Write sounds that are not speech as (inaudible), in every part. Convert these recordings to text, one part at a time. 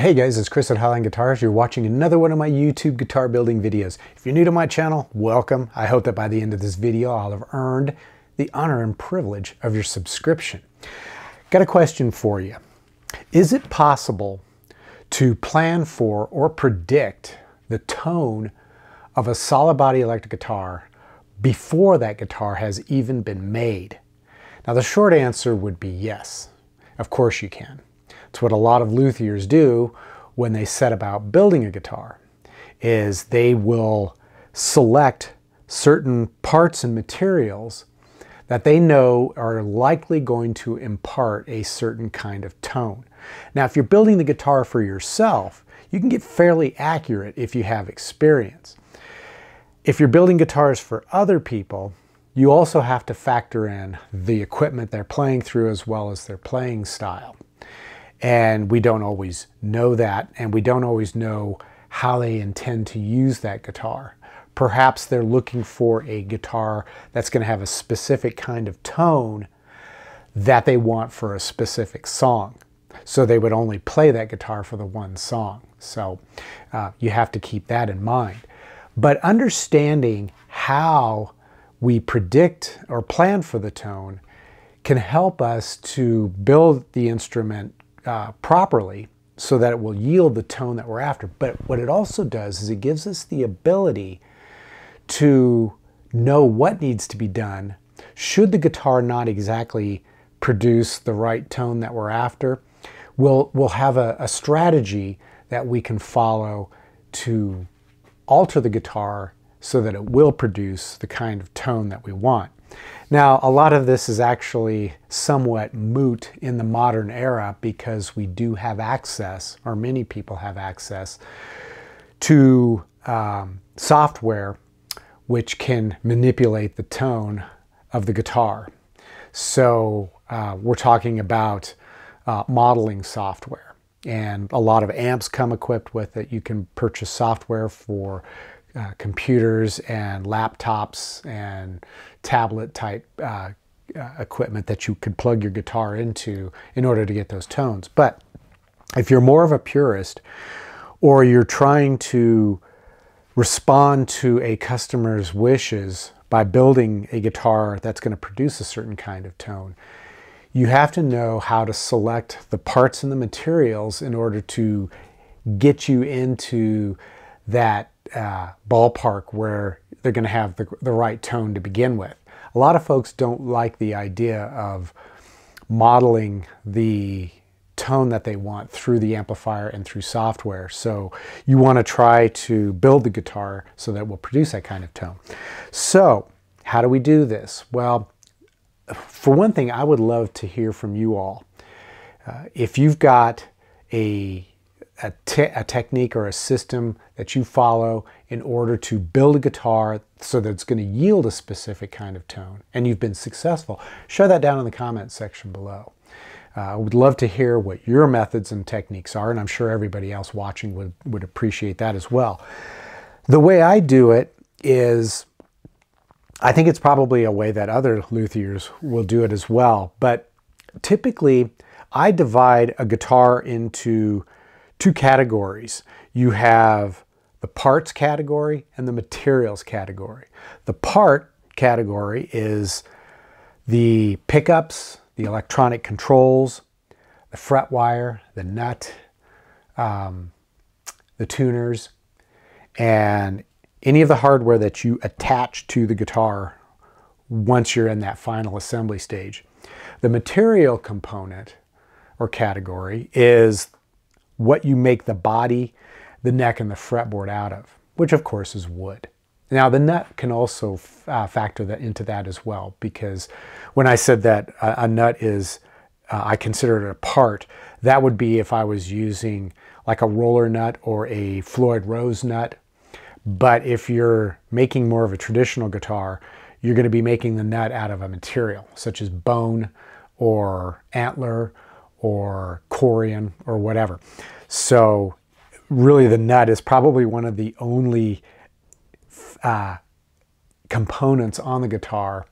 Hey guys, it's Chris at Highline Guitars. You're watching another one of my YouTube guitar building videos. If you're new to my channel, welcome. I hope that by the end of this video, I'll have earned the honor and privilege of your subscription. Got a question for you. Is it possible to plan for or predict the tone of a solid body electric guitar before that guitar has even been made? Now the short answer would be yes. Of course you can. It's what a lot of luthiers do when they set about building a guitar, is they will select certain parts and materials that they know are likely going to impart a certain kind of tone. Now, if you're building the guitar for yourself, you can get fairly accurate if you have experience. If you're building guitars for other people, you also have to factor in the equipment they're playing through as well as their playing style. And we don't always know that, and we don't always know how they intend to use that guitar. Perhaps they're looking for a guitar that's going to have a specific kind of tone that they want for a specific song. So they would only play that guitar for the one song. So uh, you have to keep that in mind. But understanding how we predict or plan for the tone can help us to build the instrument uh, properly so that it will yield the tone that we're after. But what it also does is it gives us the ability to know what needs to be done should the guitar not exactly produce the right tone that we're after. We'll, we'll have a, a strategy that we can follow to alter the guitar so that it will produce the kind of tone that we want. Now, a lot of this is actually somewhat moot in the modern era because we do have access, or many people have access, to um, software which can manipulate the tone of the guitar. So uh, we're talking about uh, modeling software and a lot of amps come equipped with it. You can purchase software for uh, computers and laptops and tablet type uh, uh, equipment that you could plug your guitar into in order to get those tones. But if you're more of a purist or you're trying to respond to a customer's wishes by building a guitar that's going to produce a certain kind of tone, you have to know how to select the parts and the materials in order to get you into that uh, ballpark where they're going to have the, the right tone to begin with. A lot of folks don't like the idea of modeling the tone that they want through the amplifier and through software. So you want to try to build the guitar so that will produce that kind of tone. So how do we do this? Well, for one thing, I would love to hear from you all. Uh, if you've got a a, a technique or a system that you follow in order to build a guitar so that it's going to yield a specific kind of tone and you've been successful, share that down in the comments section below. Uh, I would love to hear what your methods and techniques are, and I'm sure everybody else watching would, would appreciate that as well. The way I do it is, I think it's probably a way that other luthiers will do it as well, but typically I divide a guitar into two categories. You have the parts category and the materials category. The part category is the pickups, the electronic controls, the fret wire, the nut, um, the tuners, and any of the hardware that you attach to the guitar once you're in that final assembly stage. The material component or category is what you make the body, the neck, and the fretboard out of, which of course is wood. Now the nut can also uh, factor that into that as well, because when I said that a, a nut is, uh, I consider it a part, that would be if I was using like a roller nut or a Floyd Rose nut. But if you're making more of a traditional guitar, you're going to be making the nut out of a material such as bone or antler or corian or whatever. So really the nut is probably one of the only uh, components on the guitar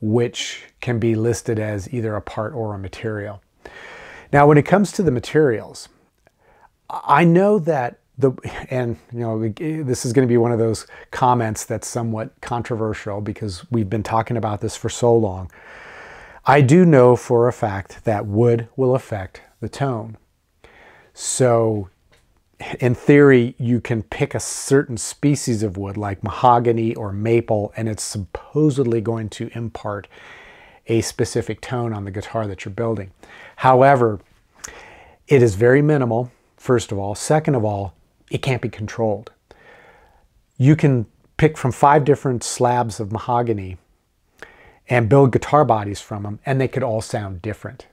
which can be listed as either a part or a material. Now when it comes to the materials, I know that the, and you know, this is going to be one of those comments that's somewhat controversial because we've been talking about this for so long. I do know for a fact that wood will affect the tone. So in theory, you can pick a certain species of wood like mahogany or maple, and it's supposedly going to impart a specific tone on the guitar that you're building. However, it is very minimal, first of all. Second of all, it can't be controlled. You can pick from five different slabs of mahogany and build guitar bodies from them, and they could all sound different.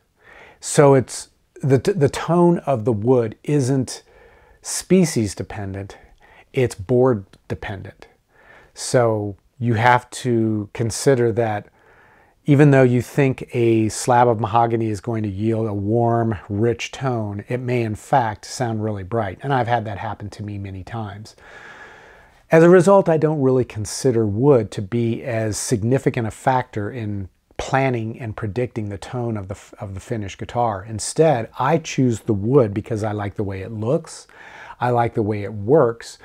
So it's the, the tone of the wood isn't species dependent, it's board dependent. So you have to consider that even though you think a slab of mahogany is going to yield a warm, rich tone, it may in fact sound really bright. And I've had that happen to me many times. As a result, I don't really consider wood to be as significant a factor in planning and predicting the tone of the, of the finished guitar. Instead, I choose the wood because I like the way it looks, I like the way it works,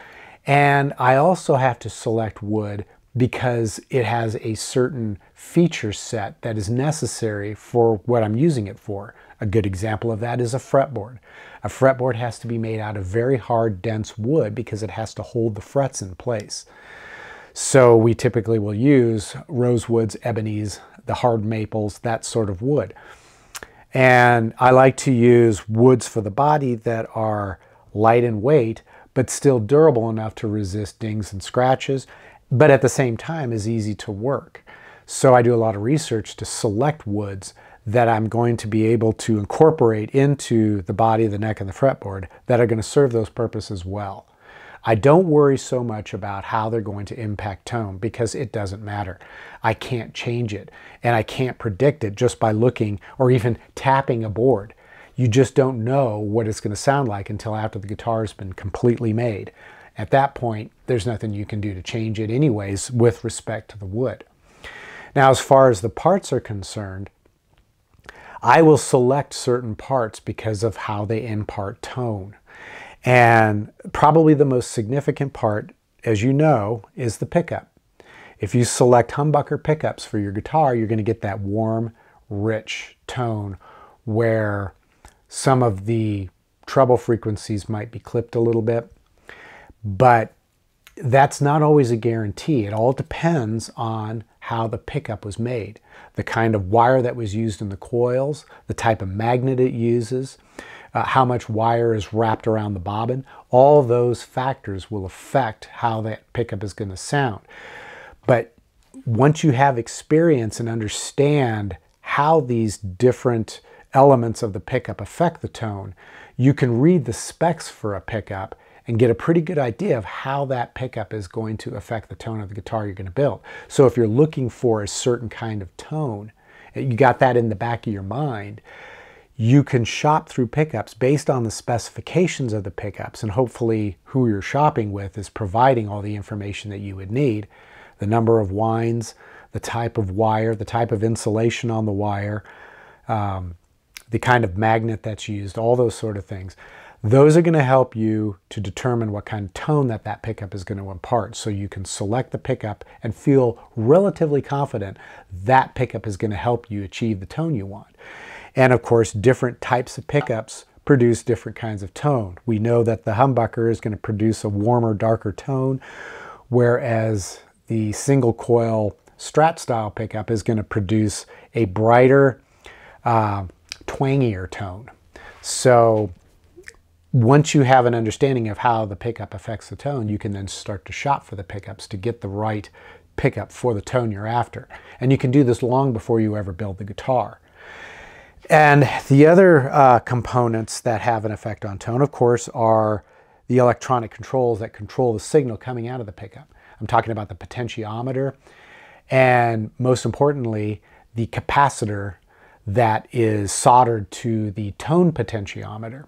and I also have to select wood because it has a certain feature set that is necessary for what I'm using it for. A good example of that is a fretboard. A fretboard has to be made out of very hard, dense wood because it has to hold the frets in place. So we typically will use rosewoods, ebonies, the hard maples, that sort of wood. And I like to use woods for the body that are light in weight, but still durable enough to resist dings and scratches but at the same time is easy to work. So I do a lot of research to select woods that I'm going to be able to incorporate into the body, the neck, and the fretboard that are going to serve those purposes well. I don't worry so much about how they're going to impact tone because it doesn't matter. I can't change it and I can't predict it just by looking or even tapping a board. You just don't know what it's going to sound like until after the guitar has been completely made. At that point, there's nothing you can do to change it anyways with respect to the wood. Now, as far as the parts are concerned, I will select certain parts because of how they impart tone. And probably the most significant part, as you know, is the pickup. If you select humbucker pickups for your guitar, you're going to get that warm, rich tone where some of the treble frequencies might be clipped a little bit but that's not always a guarantee. It all depends on how the pickup was made, the kind of wire that was used in the coils, the type of magnet it uses, uh, how much wire is wrapped around the bobbin. All those factors will affect how that pickup is going to sound. But once you have experience and understand how these different elements of the pickup affect the tone, you can read the specs for a pickup and get a pretty good idea of how that pickup is going to affect the tone of the guitar you're going to build. So if you're looking for a certain kind of tone, you got that in the back of your mind, you can shop through pickups based on the specifications of the pickups and hopefully who you're shopping with is providing all the information that you would need. The number of wines, the type of wire, the type of insulation on the wire, um, the kind of magnet that's used, all those sort of things. Those are going to help you to determine what kind of tone that that pickup is going to impart. So you can select the pickup and feel relatively confident that pickup is going to help you achieve the tone you want. And of course, different types of pickups produce different kinds of tone. We know that the humbucker is going to produce a warmer, darker tone, whereas the single coil strat style pickup is going to produce a brighter, uh, twangier tone. So once you have an understanding of how the pickup affects the tone, you can then start to shop for the pickups to get the right pickup for the tone you're after. And you can do this long before you ever build the guitar. And the other uh, components that have an effect on tone, of course, are the electronic controls that control the signal coming out of the pickup. I'm talking about the potentiometer and most importantly, the capacitor that is soldered to the tone potentiometer.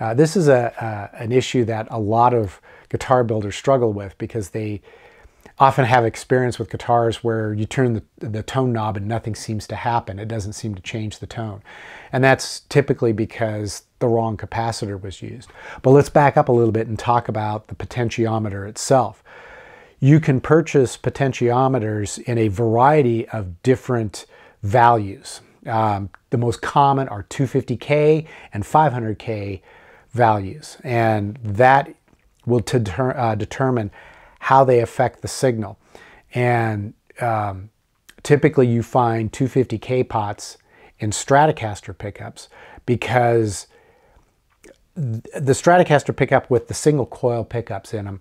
Uh, this is a, an issue that a lot of guitar builders struggle with because they often have experience with guitars where you turn the, the tone knob and nothing seems to happen. It doesn't seem to change the tone. And that's typically because the wrong capacitor was used. But let's back up a little bit and talk about the potentiometer itself. You can purchase potentiometers in a variety of different values. Um, the most common are 250K and 500K values. And that will uh, determine how they affect the signal. And um, typically you find 250K pots in Stratocaster pickups because the Stratocaster pickup with the single coil pickups in them,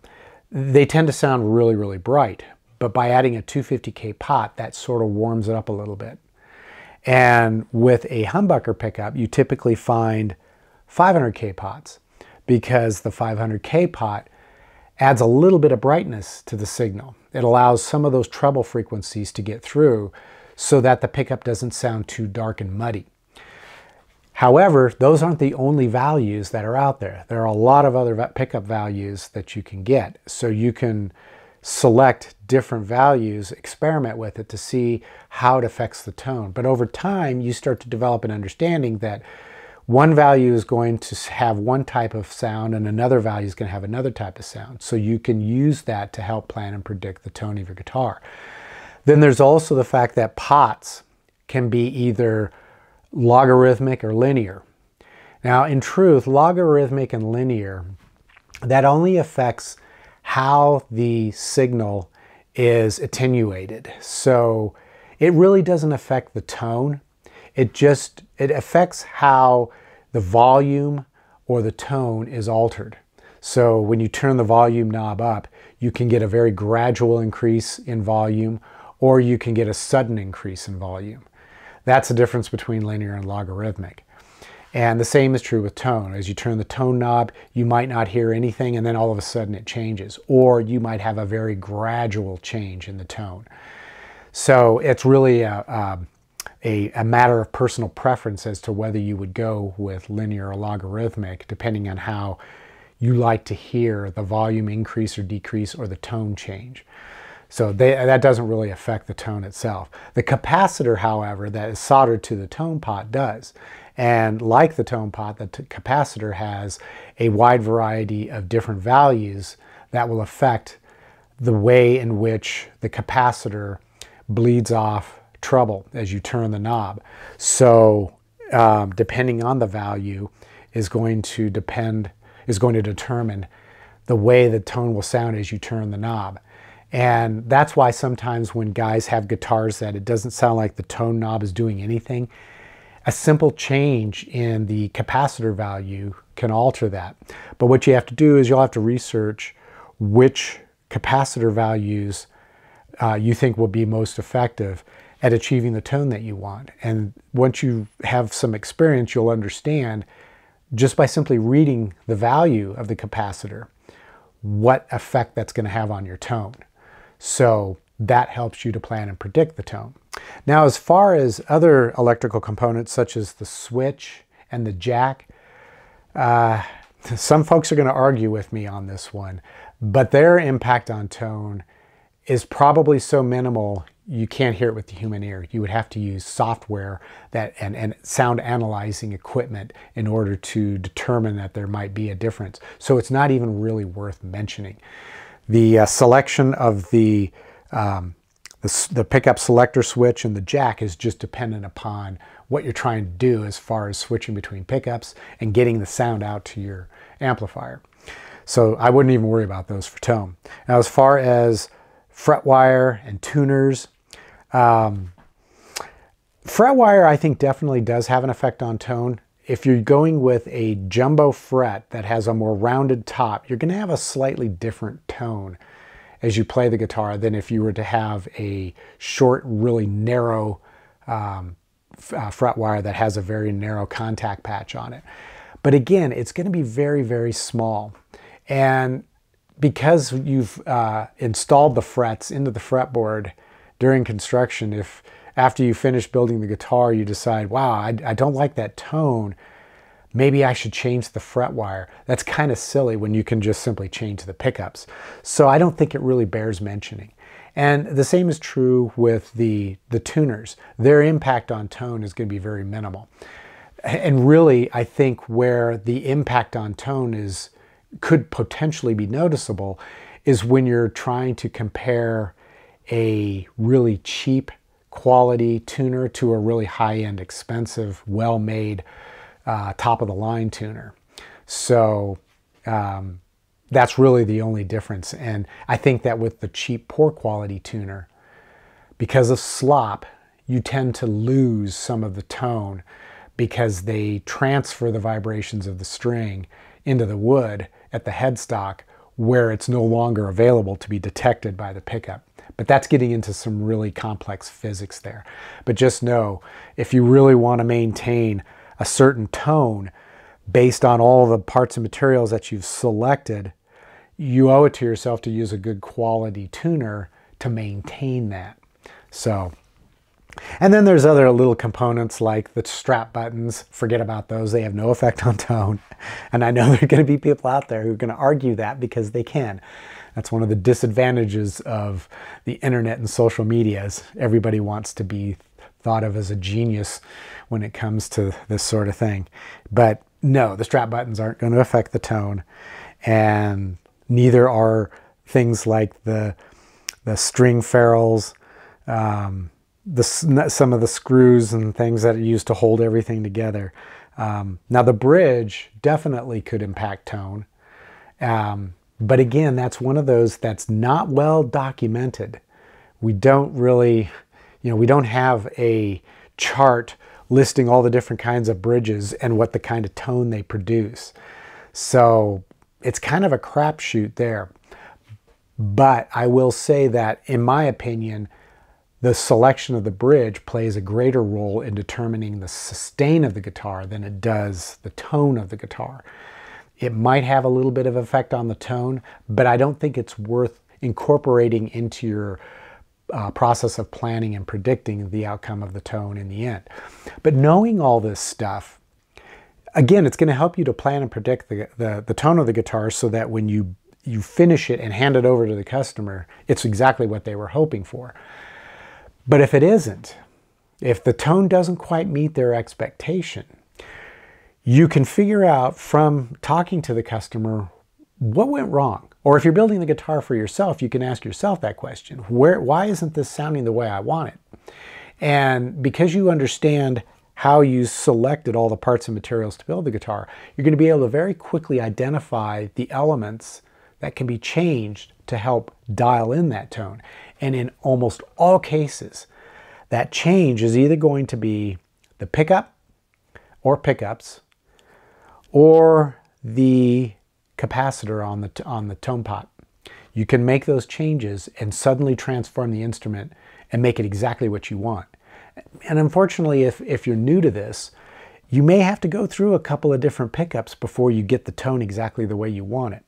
they tend to sound really, really bright. But by adding a 250K pot, that sort of warms it up a little bit. And with a humbucker pickup, you typically find 500K pots because the 500K pot adds a little bit of brightness to the signal. It allows some of those treble frequencies to get through so that the pickup doesn't sound too dark and muddy. However, those aren't the only values that are out there. There are a lot of other pickup values that you can get. So you can select different values, experiment with it to see how it affects the tone. But over time, you start to develop an understanding that one value is going to have one type of sound and another value is going to have another type of sound. So you can use that to help plan and predict the tone of your guitar. Then there's also the fact that pots can be either logarithmic or linear. Now in truth, logarithmic and linear, that only affects how the signal is attenuated. So it really doesn't affect the tone. It just, it affects how the volume or the tone is altered. So when you turn the volume knob up, you can get a very gradual increase in volume or you can get a sudden increase in volume. That's the difference between linear and logarithmic. And the same is true with tone. As you turn the tone knob, you might not hear anything and then all of a sudden it changes. Or you might have a very gradual change in the tone. So it's really a, a a, a, matter of personal preference as to whether you would go with linear or logarithmic, depending on how you like to hear the volume increase or decrease or the tone change. So they, that doesn't really affect the tone itself. The capacitor, however, that is soldered to the tone pot does. And like the tone pot, the capacitor has a wide variety of different values that will affect the way in which the capacitor bleeds off treble as you turn the knob. So um, depending on the value is going to depend, is going to determine the way the tone will sound as you turn the knob. And that's why sometimes when guys have guitars that it doesn't sound like the tone knob is doing anything, a simple change in the capacitor value can alter that. But what you have to do is you'll have to research which capacitor values uh, you think will be most effective at achieving the tone that you want. And once you have some experience, you'll understand just by simply reading the value of the capacitor, what effect that's going to have on your tone. So that helps you to plan and predict the tone. Now, as far as other electrical components such as the switch and the jack, uh, (laughs) some folks are going to argue with me on this one, but their impact on tone is probably so minimal you can't hear it with the human ear. You would have to use software that and, and sound analyzing equipment in order to determine that there might be a difference. So it's not even really worth mentioning. The uh, selection of the, um, the, the pickup selector switch and the jack is just dependent upon what you're trying to do as far as switching between pickups and getting the sound out to your amplifier. So I wouldn't even worry about those for tone. Now as far as fret wire and tuners, um, fret wire, I think, definitely does have an effect on tone. If you're going with a jumbo fret that has a more rounded top, you're going to have a slightly different tone as you play the guitar than if you were to have a short, really narrow um, uh, fret wire that has a very narrow contact patch on it. But again, it's going to be very, very small. And because you've uh, installed the frets into the fretboard, during construction, if after you finish building the guitar, you decide, wow, I, I don't like that tone, maybe I should change the fret wire. That's kind of silly when you can just simply change the pickups. So I don't think it really bears mentioning. And the same is true with the, the tuners. Their impact on tone is going to be very minimal. And really, I think where the impact on tone is could potentially be noticeable is when you're trying to compare a really cheap quality tuner to a really high-end, expensive, well-made, uh, top-of-the-line tuner. So um, that's really the only difference. And I think that with the cheap, poor quality tuner, because of slop, you tend to lose some of the tone because they transfer the vibrations of the string into the wood at the headstock where it's no longer available to be detected by the pickup. But that's getting into some really complex physics there. But just know, if you really want to maintain a certain tone based on all the parts and materials that you've selected, you owe it to yourself to use a good quality tuner to maintain that. So, and then there's other little components like the strap buttons. Forget about those. They have no effect on tone. And I know (laughs) there are going to be people out there who are going to argue that because they can. That's one of the disadvantages of the internet and social medias. Everybody wants to be thought of as a genius when it comes to this sort of thing. But no, the strap buttons aren't going to affect the tone. And neither are things like the, the string ferrules, um, the, some of the screws and things that are used to hold everything together. Um, now the bridge definitely could impact tone. Um, but again, that's one of those that's not well documented. We don't really, you know, we don't have a chart listing all the different kinds of bridges and what the kind of tone they produce. So it's kind of a crapshoot there. But I will say that, in my opinion, the selection of the bridge plays a greater role in determining the sustain of the guitar than it does the tone of the guitar. It might have a little bit of effect on the tone, but I don't think it's worth incorporating into your uh, process of planning and predicting the outcome of the tone in the end. But knowing all this stuff, again, it's going to help you to plan and predict the, the, the tone of the guitar so that when you, you finish it and hand it over to the customer, it's exactly what they were hoping for. But if it isn't, if the tone doesn't quite meet their expectation, you can figure out from talking to the customer what went wrong. Or if you're building the guitar for yourself, you can ask yourself that question. Where, why isn't this sounding the way I want it? And because you understand how you selected all the parts and materials to build the guitar, you're going to be able to very quickly identify the elements that can be changed to help dial in that tone. And in almost all cases, that change is either going to be the pickup or pickups or the capacitor on the, on the tone pot. You can make those changes and suddenly transform the instrument and make it exactly what you want. And unfortunately, if, if you're new to this, you may have to go through a couple of different pickups before you get the tone exactly the way you want it.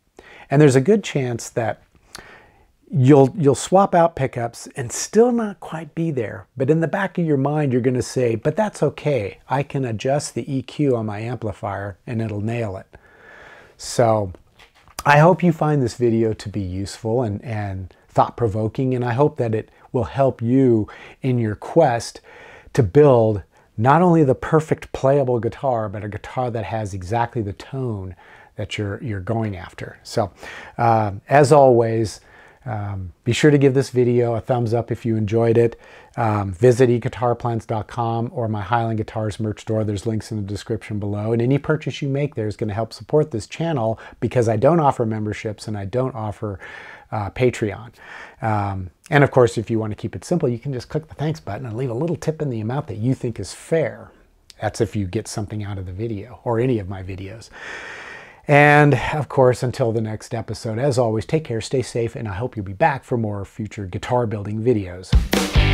And there's a good chance that you'll you'll swap out pickups and still not quite be there but in the back of your mind you're going to say but that's okay. I can adjust the eq on my amplifier and it'll nail it. So i hope you find this video to be useful and and thought-provoking and i hope that it will help you in your quest to build not only the perfect playable guitar but a guitar that has exactly the tone that you're you're going after. So uh, as always um, be sure to give this video a thumbs up if you enjoyed it. Um, visit eguitarplans.com or my Highline Guitars merch store. There's links in the description below. And any purchase you make there is going to help support this channel because I don't offer memberships and I don't offer uh, Patreon. Um, and of course, if you want to keep it simple, you can just click the thanks button and leave a little tip in the amount that you think is fair. That's if you get something out of the video or any of my videos. And of course, until the next episode, as always, take care, stay safe, and I hope you'll be back for more future guitar building videos.